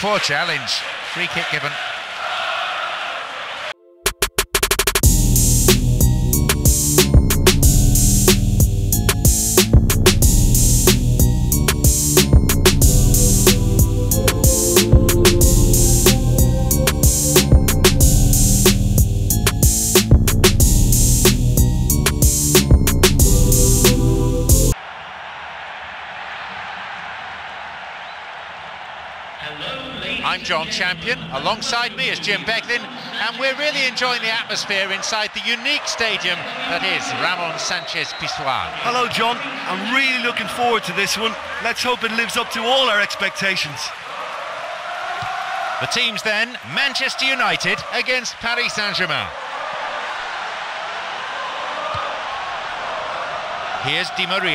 Poor challenge. Free kick given. I'm Jon Champion. Alongside me is Jim Beglin, and we're really enjoying the atmosphere inside the unique stadium that is Ramon Sanchez Pizjuan. Hello, Jon. I'm really looking forward to this one. Let's hope it lives up to all our expectations. The teams then Manchester United against Paris Saint Germain. Here's Di Maria.